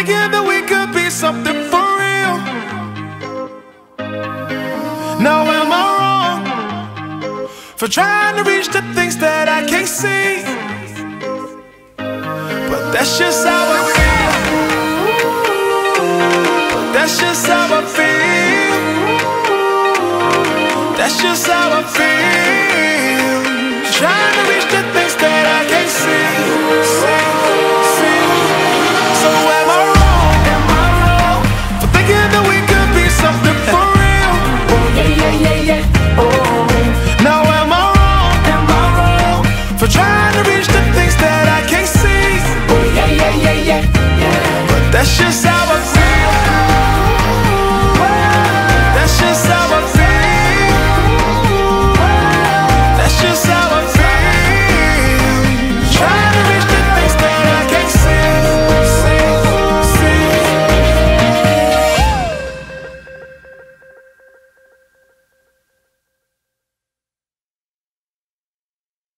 Thinking that we could be something for real. Now am I wrong For trying to reach the things that I can't see? But that's just how I feel. That's just how I feel. That's just how I feel. Trying